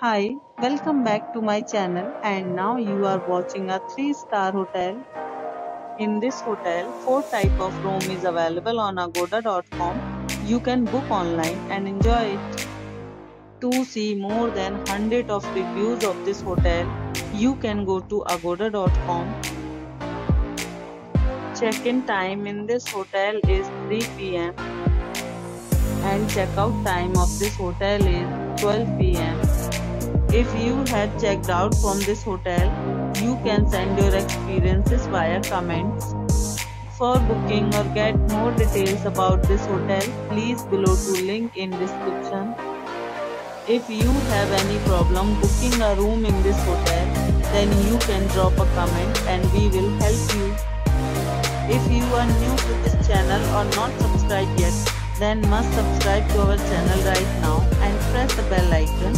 Hi, welcome back to my channel and now you are watching a 3-star hotel. In this hotel, 4 type of room is available on agoda.com. You can book online and enjoy it. To see more than 100 of reviews of this hotel, you can go to agoda.com. Check-in time in this hotel is 3 pm and check-out time of this hotel is 12 pm. If you had checked out from this hotel, you can send your experiences via comments. For booking or get more details about this hotel, please below to link in description. If you have any problem booking a room in this hotel, then you can drop a comment and we will help you. If you are new to this channel or not subscribed yet, then must subscribe to our channel right now and press the bell icon